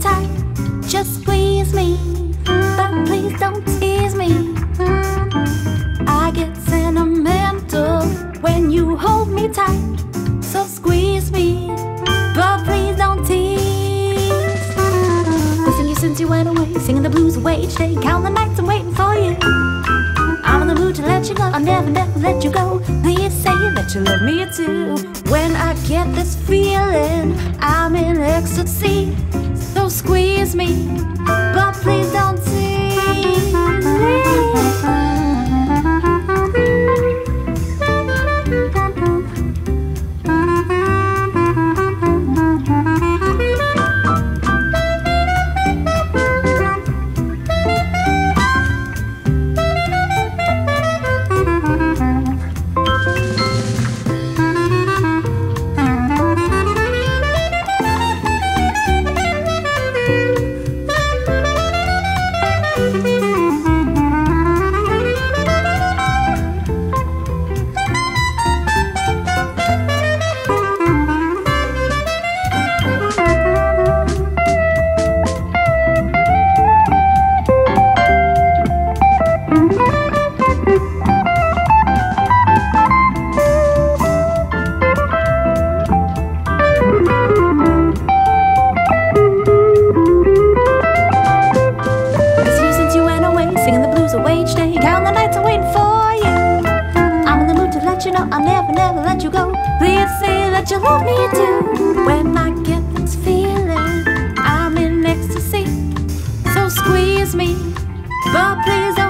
tight. Just squeeze me, but please don't tease me. I get sentimental when you hold me tight, so squeeze away, singing the blues away each day, count the nights I'm waiting for you. I'm in the mood to let you go. I'll never, never let you go. Please say that you love me too. When I get this feeling, I'm in ecstasy. So squeeze me, you know I'll never, never let you go. Please say that you love me too. When I get this feeling, I'm in ecstasy. So squeeze me, but please don't